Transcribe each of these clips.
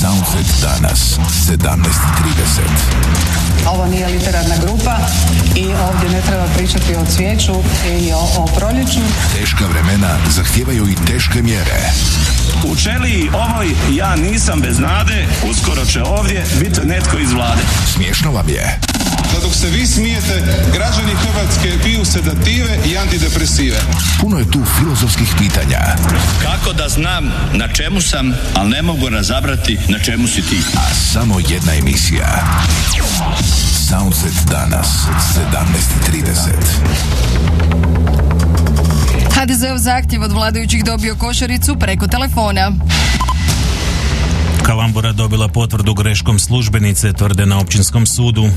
Soundset danas, 17.30. Ovo nije literarna grupa i ovdje ne treba pričati o cvijeću i o, o proljeću. Teška vremena zahtijevaju i teške mjere. U čeliji ovoj ja nisam bez nade, uskoro će ovdje biti netko iz vlade. Smiješno vam je. Da dok se vi smijete, građani Hrvatske piju sedative i antidepresive. Puno je tu filozofskih pitanja. Kako da znam na čemu sam, ali ne mogu razabrati na čemu si ti. A samo jedna emisija. Soundset danas, 17.30. HDZ-ov zahtjev od vladajućih dobio košaricu preko telefona. Kalambura dobila potvrdu greškom službenice, tvrde na općinskom sudu.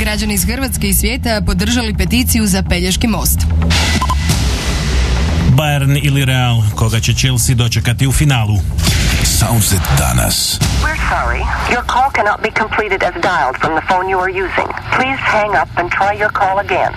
Građani iz Hrvatske i svijeta podržali peticiju za Pelješki most. Bayern ili Real, koga će Chelsea dočekati u finalu. Soundset danas. We're sorry. Your call cannot be completed as dialed from the phone you are using. Please hang up and try your call again.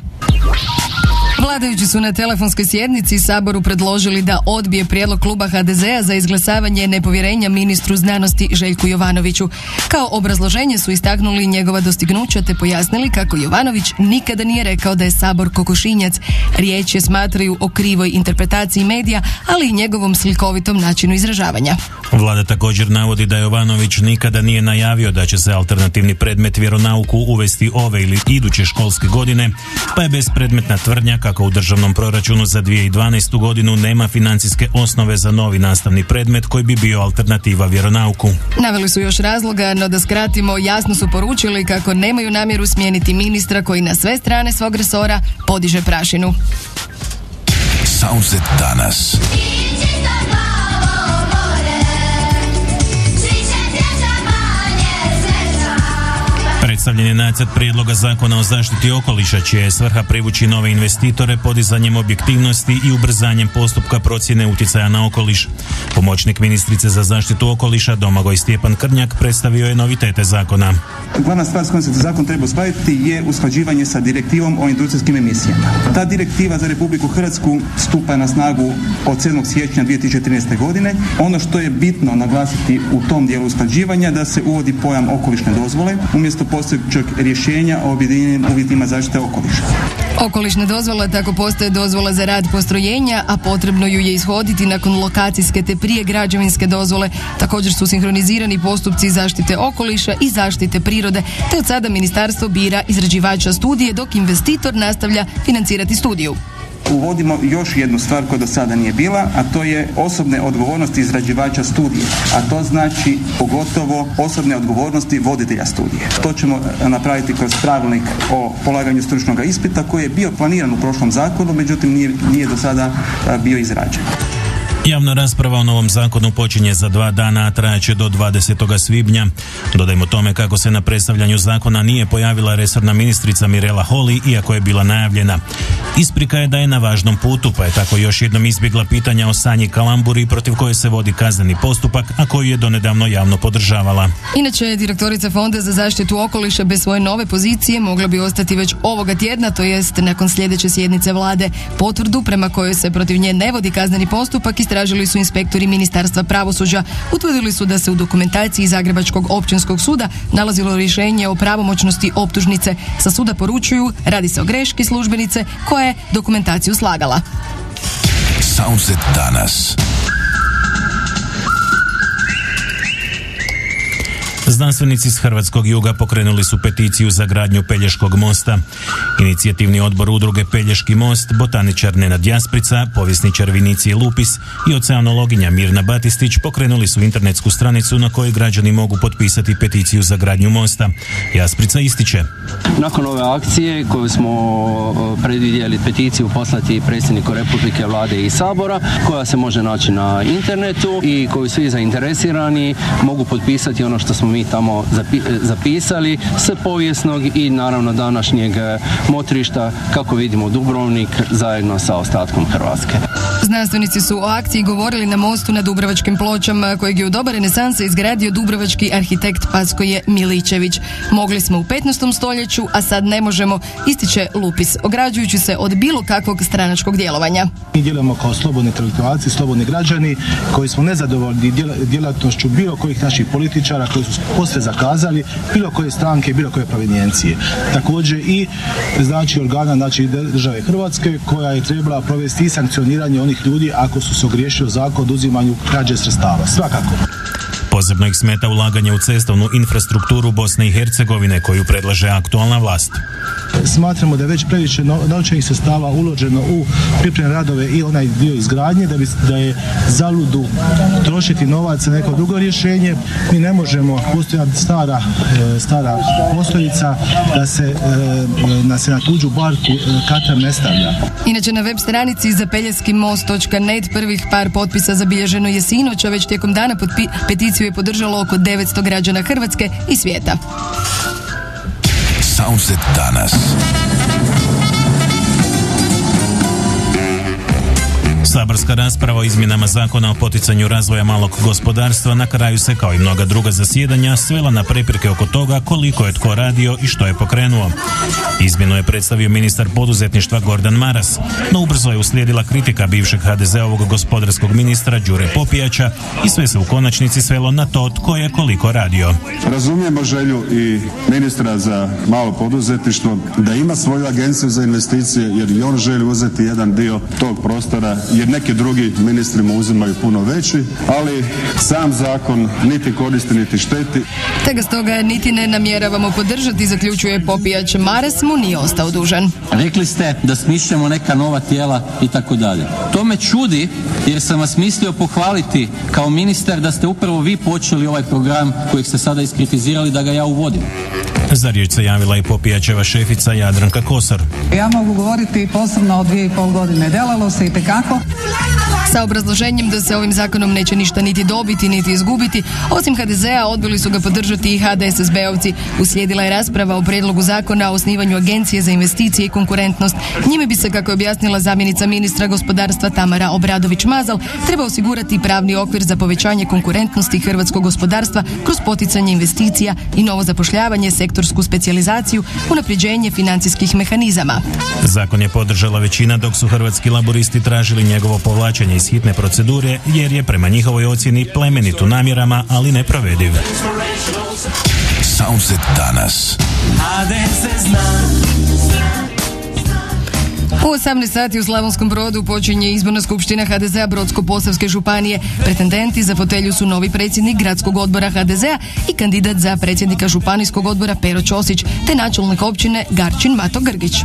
Vladajući su na telefonskoj sjednici Saboru predložili da odbije prijedlog kluba HDZ-a za izglasavanje nepovjerenja ministru znanosti Željku Jovanoviću. Kao obrazloženje su istaknuli njegova dostignuća te pojasnili kako Jovanović nikada nije rekao da je Sabor kokošinjac. Riječ je smatraju o krivoj interpretaciji medija, ali i njegovom slikovitom načinu izražavanja. Vlada također navodi da Jovanović nikada nije najavio da će se alternativni predmet vjeronauku uvesti ove ili iduće školske godine, pa je bespredmetna tvrdnja kako u državnom proračunu za 2012. godinu nema financijske osnove za novi nastavni predmet koji bi bio alternativa vjeronauku. Naveli su još razloga, no da skratimo, jasno su poručili kako nemaju namjeru smijeniti ministra koji na sve strane svog resora podiže prašinu. Soundset danas. Predstavljen je nacrt prijedloga zakona o zaštiti okoliša čija je svrha privući nove investitore podizanjem objektivnosti i ubrzanjem postupka procjene utjecaja na okoliš. Pomoćnik ministrice za zaštitu okoliša Domagoj Stjepan Krnjak predstavio je novitete zakona. Glavna stvar s kojom se zakon treba uskladiti je usklađivanje sa direktivom o industrijskim emisijama. Ta direktiva za Republiku Hrvatsku stupa na snagu od 7. siječnja 2013. godine. Ono što je bitno naglasiti u tom dijelu usklađivanja da se uvodi pojam okolišne dozvole umjesto postojećeg rješenja o objedinjenim uvjetima zaštite okoliša. Okolišne dozvole tako postoje dozvola za rad postrojenja, a potrebno ju je ishoditi nakon lokacijske te prije građevinske dozvole. Također su sinhronizirani postupci zaštite okoliša i zaštite prirode, te od sada ministarstvo bira izrađivača studije dok investitor nastavlja financirati studiju. Uvodimo još jednu stvar koja do sada nije bila, a to je osobne odgovornosti izrađivača studije. A to znači pogotovo osobne odgovornosti voditelja studije. To ćemo napraviti kroz pravilnik o polaganju stručnog ispita koji je bio planiran u prošlom zakonu, međutim nije, nije do sada a, bio izrađen. Javna rasprava o novom zakonu počinje za dva dana, a trajaće do 20. svibnja. Dodajmo tome kako se na predstavljanju zakona nije pojavila resorna ministrica Mirela Holi, iako je bila najavljena. Isprika je da je na važnom putu, pa je tako još jednom izbjegla pitanja o Sanji Kalamburi protiv koje se vodi kazneni postupak, a koju je donedavno javno podržavala. Inače, direktorica Fonda za zaštitu okoliša bez svoje nove pozicije mogla bi ostati već ovoga tjedna, to jest nakon sljedeće sjednice vlade. Potvrdu prema kojoj se protiv nje ne vodi kazneni postupak istražili su inspektori Ministarstva pravosuđa. Utvrdili su da se u dokumentaciji Zagrebačkog općinskog suda nalazilo rješenje o pravomoćnosti optužnice. Sa suda poručuju, radi se o greški službenice koja je dokumentaciju slagala. Soundset danas. Znanstvenici iz Hrvatskog juga pokrenuli su peticiju za gradnju Pelješkog mosta. Inicijativni odbor udruge Pelješki most, botaničar Nenad Jasprica, povjesničar Vinicije Lupis i oceanologinja Mirna Batistić pokrenuli su internetsku stranicu na kojoj građani mogu potpisati peticiju za gradnju mosta. Jasprica ističe. Nakon ove akcije koju smo predvidjeli peticiju poslati predsjedniku Republike, Vlade i Sabora, koja se može naći na internetu i koju svi zainteresirani mogu potpisati ono što smo mi tamo zapisali s povijesnog i naravno današnjeg motrišta kako vidimo Dubrovnik zajedno sa ostatkom Hrvatske. Znanstvenici su o akciji govorili na mostu na Dubrovačkim pločama kojeg je u doba renesanse izgradio dubrovački arhitekt Paskoje Miličević. Mogli smo u 15. stoljeću, a sad ne možemo, ističe Lupis, ograđujući se od bilo kakvog stranačkog djelovanja. Mi djelujemo kao slobodni intelektualci, slobodni građani koji smo nezadovoljni djelatnošću bilo kojih naših političara koji su poslije zakazali, bilo koje stranke, bilo koje provinjencije. Također i znači organa znači države Hrvatske koja je trebala provesti i sankcioniranje onih ljudi ako su se ogriješili zakon o oduzimanju krađe sredstava. Svakako. Posebno ih smeta ulaganje u cestovnu infrastrukturu Bosne i Hercegovine koju predlaže aktualna vlast. Smatramo da je već previše novčanih sredstava uloženo u pripremne radove i onaj dio izgradnje, da, bi, da je zaludu trošiti novac za neko drugo rješenje. Mi ne možemo pustiti stara, e, stara postojica da se, e, da se na tuđu barku e, katar ne stavlja. Inače na web stranici zapeljeskimost.net prvih par potpisa zabilježeno je sinoć, a već tijekom dana peticiju je podržalo oko 900 građana Hrvatske i svijeta. Soundset danas. Saborska rasprava o izmjenama zakona o poticanju razvoja malog gospodarstva na kraju se kao i mnoga druga zasjedanja svela na prepirke oko toga koliko je tko radio i što je pokrenuo. Izmjenu je predstavio ministar poduzetništva Gordan Maras, no ubrzo je uslijedila kritika bivšeg HDZ-ovog gospodarskog ministra Đure Popijača i sve se u konačnici svelo na to tko je koliko radio. Razumijemo želju i ministra za malo poduzetništvo da ima svoju agenciju za investicije jer i on želi uzeti jedan dio tog prostora jer neki drugi ministri mu uzimaju puno veći, ali sam zakon niti koristi niti šteti. Te ga stoga niti ne namjeravamo podržati, zaključuje popijač Mares, mu nije ostao dužan. Rekli ste da smišljamo neka nova tijela i tako dalje. To me čudi jer sam vas mislio pohvaliti kao ministar da ste upravo vi počeli ovaj program kojeg ste sada iskritizirali da ga ja uvodim. Za riječ se javila i popijačeva šefica Jadranka Kosor. Ja mogu govoriti posebno o dvije i pol godine. Delalo se i tekako. Sa obrazloženjem da se ovim zakonom neće ništa niti dobiti niti izgubiti, osim HDZ-a odbili su ga podržati i HDSSB-ovci. Uslijedila je rasprava o prijedlogu zakona o osnivanju agencije za investicije i konkurentnost. Njime bi se, kako je objasnila zamjenica ministra gospodarstva Tamara Obradović-Mazal, treba osigurati pravni okvir za povećanje konkurentnosti hrvatskog gospodarstva kroz poticanje investicija i novo zapošljavanje, sektorsku specijalizaciju, unapređenje financijskih mehanizama. Zakon je podržala većina dok su hrvatski laboristi tražili njegovo povlačenje iz hitne procedure jer je prema njihovoj ocjeni plemenit u namjerama, ali neprovediv. Soundset danas. U 18 sati u Slavonskom brodu počinje izborna skupština HDZ-a Brodsko-Posavske županije. Pretendenti za fotelju su novi predsjednik gradskog odbora HDZ-a i kandidat za predsjednika županijskog odbora Pero Ćosić, te načelnik općine Garčin Mato Grgić.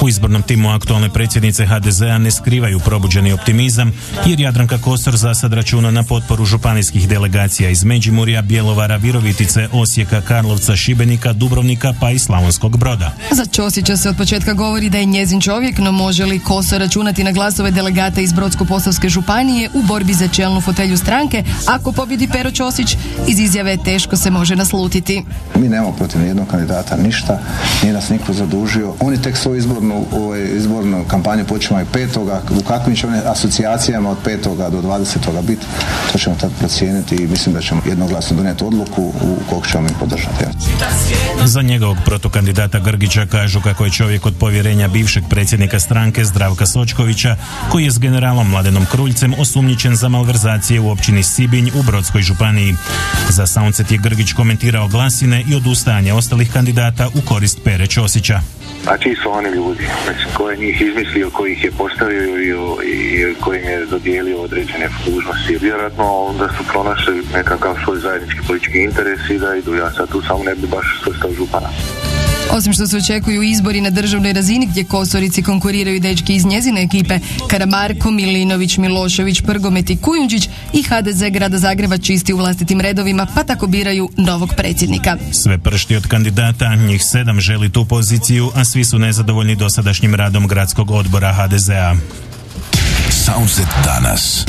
U izbornom timu aktualne predsjednice HDZ-a ne skrivaju probuđeni optimizam, jer Jadranka Kosor za sad računa na potporu županijskih delegacija iz Međimurja, Bjelovara, Virovitice, Osijeka, Karlovca, Šibenika, Dubrovnika pa i Slavonskog broda. Za Ćosića se od početka govori da je njezin čovjek, može li Kosor računati na glasove delegata iz Brodsko-Posavske županije u borbi za čelnu fotelju stranke ako pobjedi Pero Ćosić? Iz izjave teško se može naslutiti. Mi nemamo protiv nijednog kandidata ništa, nije nas niko zadužio. Oni tek svoju izbornu, ovaj, izbornu kampanju počinju petoga, u kakvim će one asocijacijama od petoga do 20. biti, to ćemo tad procijeniti i mislim da ćemo jednoglasno donijeti odluku u kog ćemo mi podržati. Za njegovog protokandidata Grgića kažu kako je čovjek od povjerenja bivšeg predsjednika stranke Zdravka Sočkovića, koji je s generalom Mladenom Kruljcem osumnjičen za malverzacije u općini Sibinj u Brodskoj županiji. Za Soundset je Grgić komentirao glasine i odustajanje ostalih kandidata u korist Pere Ćosića. A čiji su oni ljudi? Znači, ko je njih izmislio, koji ih je postavio i, i kojim je dodijelio određene dužnosti. Vjerojatno da su pronašli nekakav svoj zajednički politički interes i da idu. Ja sad tu samo ne bi baš svrstao župana. Osim što se očekuju izbori na državnoj razini gdje Kosorici konkuriraju dečki iz njezine ekipe Karamarko, Milinović, Milošević, Prgomet i Kujundžić i HDZ grada Zagreba čisti u vlastitim redovima pa tako biraju novog predsjednika. Sve pršti od kandidata, njih sedam želi tu poziciju, a svi su nezadovoljni dosadašnjim radom gradskog odbora HDZ-a. Soundset danas.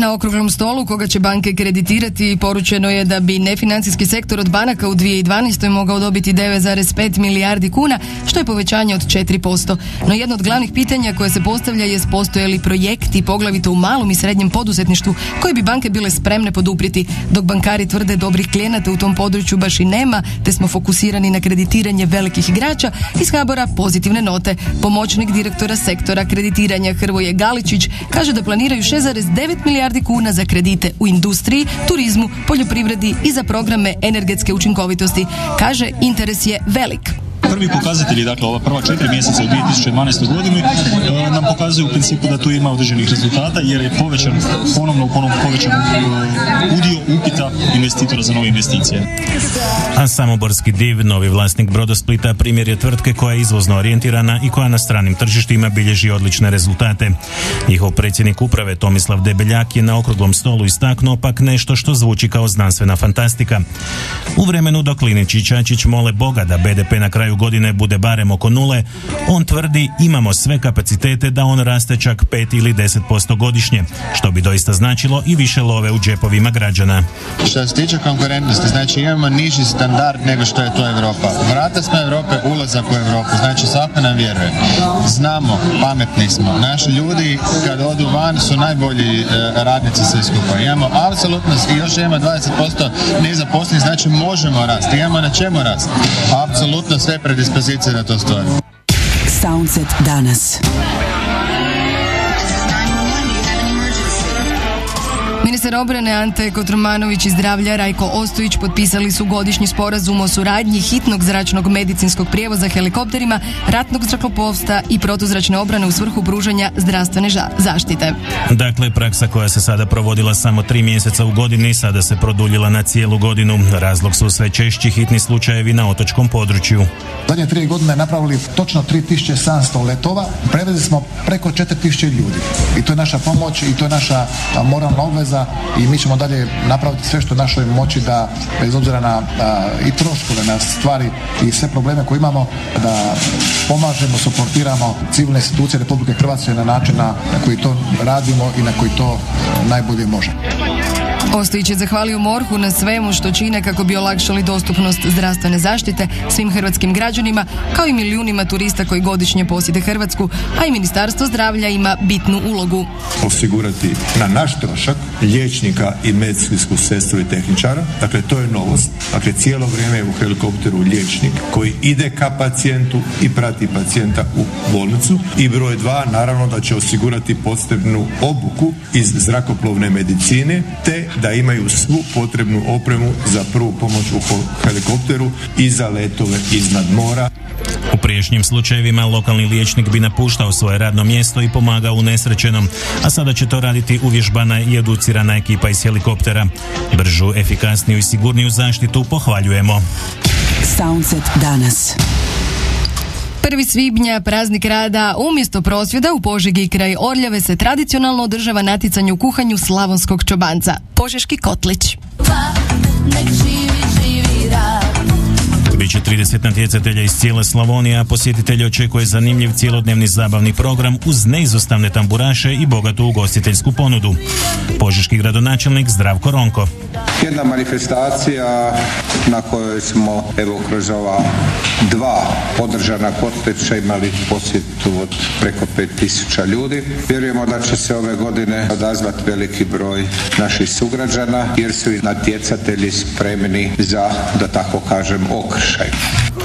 Na okruglom stolu koga će banke kreditirati poručeno je da bi nefinancijski sektor od banaka u 2012. mogao dobiti 9,5 milijardi kuna, što je povećanje od 4%. No jedno od glavnih pitanja koje se postavlja je postoje li projekti, poglavito u malom i srednjem poduzetništvu, koje bi banke bile spremne poduprijeti, dok bankari tvrde dobrih klijenata u tom području baš i nema, te smo fokusirani na kreditiranje velikih igrača, iz Habora pozitivne note. Pomoćnik direktora sektora kreditiranja Hrvoje Galičić kaže da planiraju 6,9 milijardi kuna za kredite u industriji, turizmu, poljoprivredi i za programe energetske učinkovitosti. Kaže, interes je velik. Prvi pokazatelji, dakle ova prva četiri mjeseca u 2012. godini e, nam pokazuju u principu da tu ima određenih rezultata jer je povećan, ponovno ponovno povećan e, udio upita investitora za nove investicije. A samoborski div, novi vlasnik Brodosplita, primjer je tvrtke koja je izvozno orijentirana i koja na stranim tržištima bilježi odlične rezultate. Njihov predsjednik uprave Tomislav Debeljak je na okruglom stolu istaknuo pak nešto što zvuči kao znanstvena fantastika. U vremenu dok Linić i Čačić mole Boga da BDP na kraju godine bude barem oko nule, on tvrdi imamo sve kapacitete da on raste čak 5 ili 10% godišnje, što bi doista značilo i više love u džepovima građana. Što se tiče konkurentnosti, znači imamo niži standard nego što je to Europa. Vrata smo Europe, ulazak u Europu, znači svako nam vjeruje. Znamo, pametni smo. Naši ljudi kad odu van su najbolji e, radnici sve skupa. Imamo apsolutno i još imamo 20% nezaposlenih, znači možemo rasti. Imamo na čemu rasti. Apsolutno sve predispozicije da to stoje. Soundset danas. Ministar obrane Ante Kotromanović i zdravlja Rajko Ostojić potpisali su godišnji sporazum o suradnji hitnog zračnog medicinskog prijevoza helikopterima, ratnog zrakoplovstva i protuzračne obrane u svrhu pružanja zdravstvene zaštite. Dakle, praksa koja se sada provodila samo tri mjeseca u godini sada se produljila na cijelu godinu. Razlog su sve češći hitni slučajevi na otočkom području. Zadnje tri godine napravili točno 3700 letova, prevezli smo preko 4000 ljudi. I to je naša pomoć i to je naša moralna obveza i mi ćemo dalje napraviti sve što našoj moći da bez obzira na i troškove, na stvari i sve probleme koje imamo da pomažemo, suportiramo civilne institucije Republike Hrvatske na način na koji to radimo i na koji to najbolje može. Ostojić je zahvalio Morhu na svemu što čine kako bi olakšali dostupnost zdravstvene zaštite svim hrvatskim građanima, kao i milijunima turista koji godišnje posjete Hrvatsku, a i Ministarstvo zdravlja ima bitnu ulogu. Osigurati na naš trošak liječnika i medicinsku sestru i tehničara, dakle to je novost. Dakle, cijelo vrijeme je u helikopteru liječnik koji ide ka pacijentu i prati pacijenta u bolnicu i broj dva, naravno da će osigurati posebnu obuku iz zrakoplovne medicine te da imaju svu potrebnu opremu za prvu pomoć u helikopteru i za letove iznad mora. U priješnjim slučajevima lokalni liječnik bi napuštao svoje radno mjesto i pomagao u nesrećenom, a sada će to raditi uvježbana i educirana ekipa iz helikoptera. Bržu, efikasniju i sigurniju zaštitu pohvaljujemo. Soundset danas. 1. svibnja, praznik rada, umjesto prosvjeda u Požegi kraj Orljave se tradicionalno održava natjecanje u kuhanju slavonskog čobanca, Požeški kotlić. Biće 30 natjecatelja iz cijele Slavonije, a posjetitelji očekuje zanimljiv cijelodnevni zabavni program uz neizostavne tamburaše i bogatu ugostiteljsku ponudu. Požeški gradonačelnik Zdravko Ronko. Jedna manifestacija na kojoj smo evo kroz ova dva podržana kotlića imali posjetu od preko 5000 ljudi. Vjerujemo da će se ove godine odazvati veliki broj naših sugrađana jer su i natjecatelji spremni za, da tako kažem, okršaj.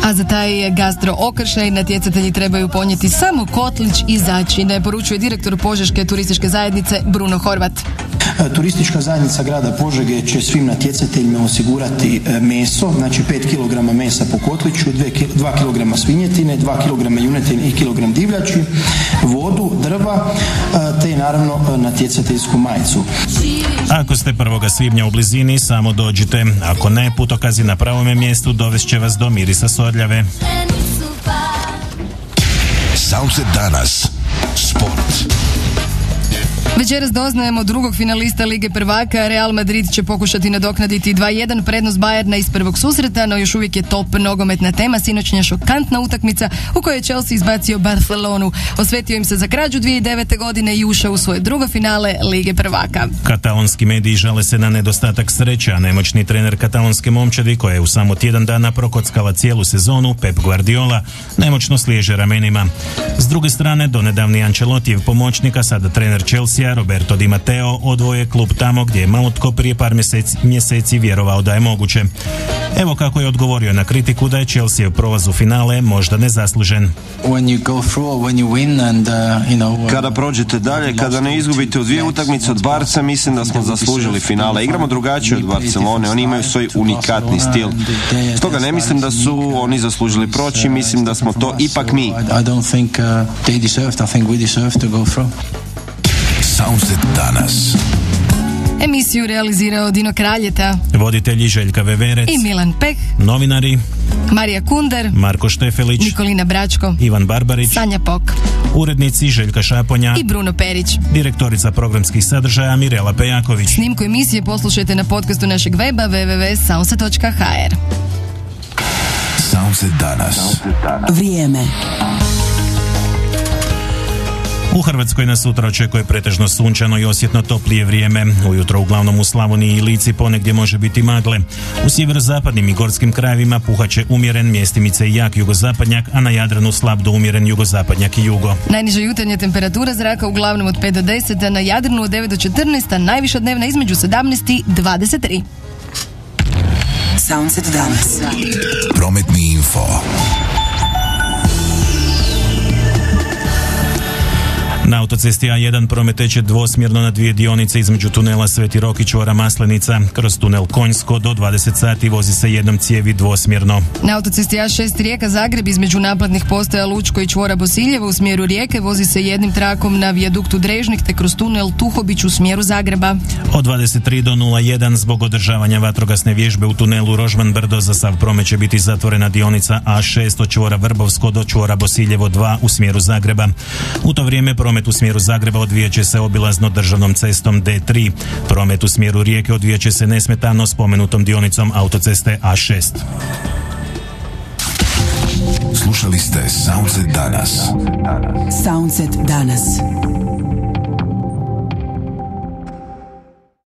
A za taj gastro okršaj natjecatelji trebaju ponijeti samo kotlić i začine, poručuje direktor Požeške turističke zajednice Bruno Horvat. Turistička zajednica grada Požege će svim natjecateljima osigurati meso, znači 5 kg mesa po kotliću, 2 kg svinjetine, 2 kg junetine i kilogram divljači, vodu, drva, te naravno natjecateljsku majicu. Ako ste 1. svibnja u blizini, samo dođite. Ako ne, putokazi na pravome mjestu dovest će vas do mirisa sodljave. Soundset danas. Sport. Večeras doznajemo drugog finalista Lige prvaka. Real Madrid će pokušati nadoknaditi 2-1 prednost Bayerna iz prvog susreta, no još uvijek je top nogometna tema. Sinoćnja šokantna utakmica u kojoj je Chelsea izbacio Barcelonu. Osvetio im se za krađu 2009. godine i ušao u svoje drugo finale Lige prvaka. Katalonski mediji žale se na nedostatak sreće, a nemoćni trener katalonske momčadi koja je u samo tjedan dana prokockala cijelu sezonu, Pep Guardiola, nemoćno sliježe ramenima. S druge strane, donedavni Ancelottijev pomoćnika, sada trener Chelsea, Roberto Di Matteo, odvoje klub tamo gdje je malo tko prije par mjeseci, mjeseci vjerovao da je moguće. Evo kako je odgovorio na kritiku da je Chelsea u finale možda nezaslužen. Kada prođete dalje, kada ne izgubite u dvije utakmice od Barca, mislim da smo zaslužili finale. Igramo drugačije od Barcelone, oni imaju svoj unikatni stil. Stoga ne mislim da su oni zaslužili proći, mislim da smo to ipak mi. Soundset danas. Emisiju realizirao Dino Kraljeta. Voditelji Željka Veverec, i Milan Peh, novinari. Marija Kunder, Marko Štefelić, Nikolina Bračko, Ivan Barbarić, Sanja Pok. Urednici Željka Šaponja. I Bruno Perić. direktorica programskih sadržaja Mirela Pejaković. Snimku emisije poslušajte na podcastu našeg weba www.soundset.hr Soundset danas. Vrijeme. U Hrvatskoj nas sutra očekuje pretežno sunčano i osjetno toplije vrijeme. Ujutro uglavnom u Slavoniji i Lici ponegdje može biti magle. U sjeverozapadnim i gorskim krajevima puhaće umjeren mjestimice i jak jugozapadnjak, a na Jadranu slab do umjeren jugozapadnjak i jugo. Najniža jutarnja temperatura zraka uglavnom od 5 do 10, a na Jadranu od 9 do 14, a najviša dnevna između 17 i 23. Soundset danas. Prometni info. Na autocesti A1 promet teče dvosmjerno na dvije dionice između tunela Sveti Rok i čvora Maslenica. Kroz tunel Konjsko do 20 sati vozi se jednom cijevi dvosmjerno. Na autocesti A6 Rijeka Zagreb između naplatnih postaja Lučko i čvora Bosiljevo u smjeru Rijeke vozi se jednim trakom na vijaduktu Drežnik te kroz tunel Tuhobić u smjeru Zagreba. Od 23 do 01 zbog održavanja vatrogasne vježbe u tunelu Rožman Brdo za sav promet će biti zatvorena dionica A6 od čvora Vrbovsko do čvora Bosiljevo 2 u smjeru Zagreba. U to vrijeme promet u smjeru Zagreba odvijat će se obilazno državnom cestom D3. Promet u smjeru Rijeke odvijat će se nesmetano spomenutom dionicom autoceste A6. Slušali ste Soundset danas. Soundset danas.